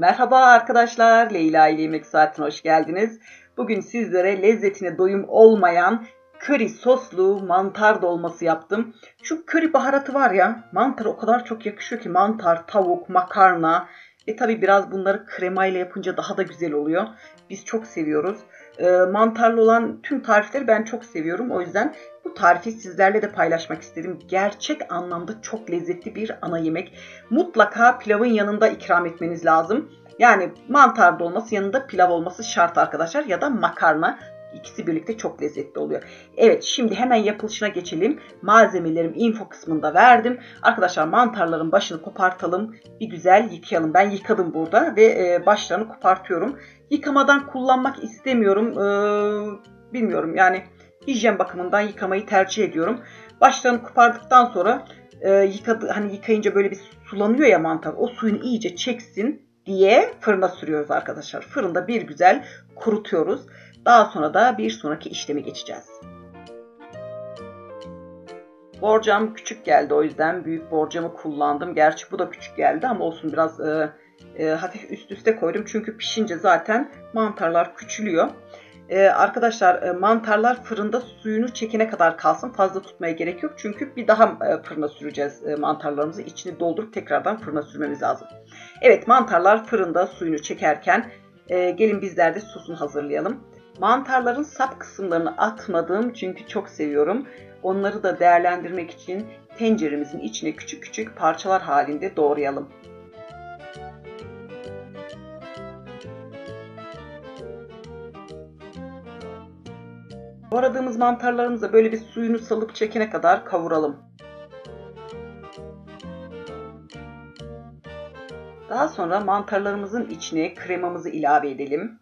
Merhaba arkadaşlar, Leyla ile Yemek Saati'ne hoş geldiniz. Bugün sizlere lezzetine doyum olmayan köri soslu mantar dolması yaptım. Şu köri baharatı var ya, mantar o kadar çok yakışıyor ki mantar, tavuk, makarna ve tabi biraz bunları kremayla yapınca daha da güzel oluyor. Biz çok seviyoruz. E, mantarlı olan tüm tarifleri ben çok seviyorum. O yüzden bu tarifi sizlerle de paylaşmak istedim. Gerçek anlamda çok lezzetli bir ana yemek. Mutlaka pilavın yanında ikram etmeniz lazım. Yani mantar dolması yanında pilav olması şart arkadaşlar ya da makarna. İkisi birlikte çok lezzetli oluyor. Evet şimdi hemen yapılışına geçelim. Malzemelerim info kısmında verdim. Arkadaşlar mantarların başını kopartalım. Bir güzel yıkayalım. Ben yıkadım burada ve e, başlarını kopartıyorum. Yıkamadan kullanmak istemiyorum. Ee, bilmiyorum yani hijyen bakımından yıkamayı tercih ediyorum. Başlarını kopardıktan sonra e, yıkadı, hani yıkayınca böyle bir sulanıyor ya mantar. O suyunu iyice çeksin diye fırına sürüyoruz arkadaşlar. Fırında bir güzel kurutuyoruz. Daha sonra da bir sonraki işlemi geçeceğiz. Borcam küçük geldi o yüzden büyük borcamı kullandım. Gerçi bu da küçük geldi ama olsun biraz e, e, hafif üst üste koydum. Çünkü pişince zaten mantarlar küçülüyor. E, arkadaşlar e, mantarlar fırında suyunu çekene kadar kalsın. Fazla tutmaya gerek yok. Çünkü bir daha e, fırına süreceğiz e, mantarlarımızı. içini doldurup tekrardan fırına sürmemiz lazım. Evet mantarlar fırında suyunu çekerken e, gelin bizler de sosunu hazırlayalım. Mantarların sap kısımlarını atmadım çünkü çok seviyorum. Onları da değerlendirmek için tenceremizin içine küçük küçük parçalar halinde doğrayalım. Doğradığımız mantarlarımızı böyle bir suyunu salıp çekene kadar kavuralım. Daha sonra mantarlarımızın içine kremamızı ilave edelim.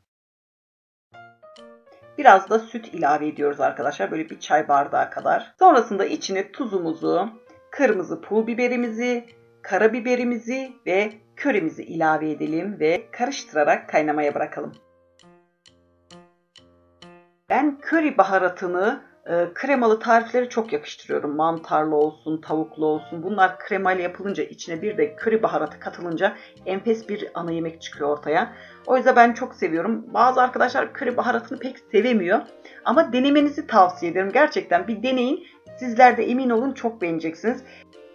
Biraz da süt ilave ediyoruz arkadaşlar. Böyle bir çay bardağı kadar. Sonrasında içine tuzumuzu, kırmızı pul biberimizi, karabiberimizi ve köremizi ilave edelim ve karıştırarak kaynamaya bırakalım. Ben köri baharatını e, kremalı tarifleri çok yakıştırıyorum. Mantarlı olsun, tavuklu olsun. Bunlar kremayla yapılınca içine bir de köri baharatı katılınca enfes bir ana yemek çıkıyor ortaya. O yüzden ben çok seviyorum. Bazı arkadaşlar köri baharatını pek sevemiyor. Ama denemenizi tavsiye ederim. Gerçekten bir deneyin. Sizler de emin olun çok beğeneceksiniz.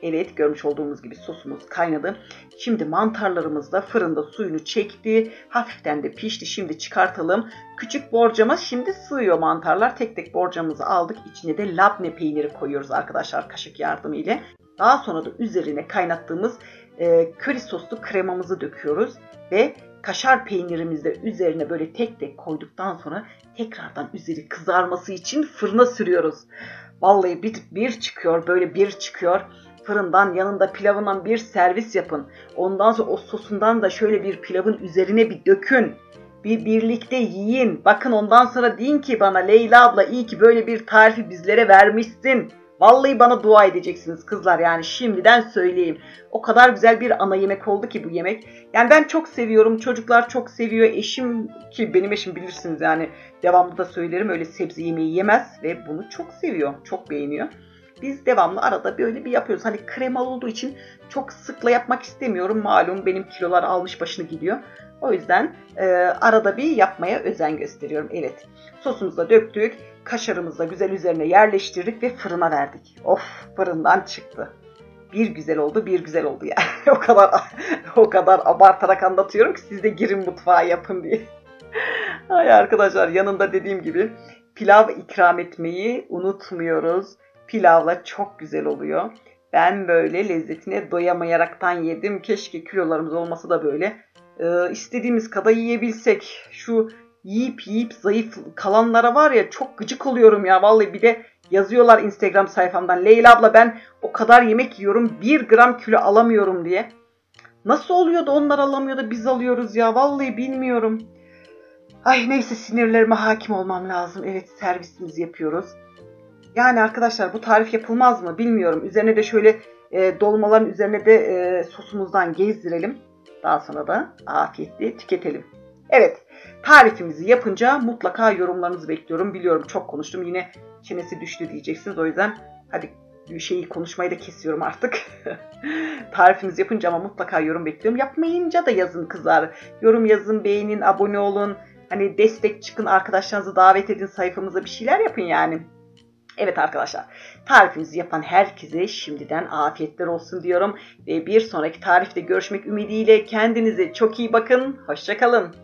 Evet görmüş olduğumuz gibi sosumuz kaynadı. Şimdi mantarlarımız da fırında suyunu çekti. Hafiften de pişti. Şimdi çıkartalım. Küçük borcama şimdi sığıyor mantarlar. Tek tek borcamızı aldık. İçine de labne peyniri koyuyoruz arkadaşlar kaşık yardımı ile. Daha sonra da üzerine kaynattığımız e, köri soslu kremamızı döküyoruz. Ve kaşar peynirimizi de üzerine böyle tek tek koyduktan sonra tekrardan üzeri kızarması için fırına sürüyoruz. Vallahi bir, bir çıkıyor böyle bir çıkıyor fırından yanında pilavından bir servis yapın. Ondan sonra o sosundan da şöyle bir pilavın üzerine bir dökün. Bir birlikte yiyin. Bakın ondan sonra deyin ki bana Leyla abla iyi ki böyle bir tarifi bizlere vermişsin. Vallahi bana dua edeceksiniz kızlar yani şimdiden söyleyeyim. O kadar güzel bir ana yemek oldu ki bu yemek. Yani ben çok seviyorum. Çocuklar çok seviyor. Eşim ki benim eşim bilirsiniz yani devamlı da söylerim öyle sebze yemeği yemez ve bunu çok seviyor. Çok beğeniyor biz devamlı arada böyle bir yapıyoruz. Hani kremalı olduğu için çok sıkla yapmak istemiyorum. Malum benim kilolar almış başını gidiyor. O yüzden e, arada bir yapmaya özen gösteriyorum. Evet sosumuzu da döktük. Kaşarımızı da güzel üzerine yerleştirdik ve fırına verdik. Of fırından çıktı. Bir güzel oldu, bir güzel oldu ya. o kadar o kadar abartarak anlatıyorum ki siz de girin mutfağa yapın diye. Ay arkadaşlar yanında dediğim gibi pilav ikram etmeyi unutmuyoruz pilavla çok güzel oluyor. Ben böyle lezzetine doyamayaraktan yedim. Keşke kilolarımız olması da böyle. Ee, istediğimiz kadar yiyebilsek. Şu yiyip yiyip zayıf kalanlara var ya çok gıcık oluyorum ya. Vallahi bir de yazıyorlar Instagram sayfamdan. Leyla abla ben o kadar yemek yiyorum. Bir gram kilo alamıyorum diye. Nasıl oluyor da onlar alamıyor da biz alıyoruz ya. Vallahi bilmiyorum. Ay neyse sinirlerime hakim olmam lazım. Evet servisimizi yapıyoruz. Yani arkadaşlar bu tarif yapılmaz mı bilmiyorum. Üzerine de şöyle e, dolmaların üzerine de e, sosumuzdan gezdirelim. Daha sonra da afiyetle tüketelim. Evet tarifimizi yapınca mutlaka yorumlarınızı bekliyorum. Biliyorum çok konuştum yine çenesi düştü diyeceksiniz. O yüzden hadi şeyi konuşmayı da kesiyorum artık. Tarifinizi yapınca ama mutlaka yorum bekliyorum. Yapmayınca da yazın kızlar. Yorum yazın, beğenin, abone olun. Hani destek çıkın, arkadaşlarınızı davet edin, sayfamıza bir şeyler yapın yani. Evet arkadaşlar tarifimizi yapan herkese şimdiden afiyetler olsun diyorum. Ve bir sonraki tarifte görüşmek ümidiyle kendinize çok iyi bakın. Hoşçakalın.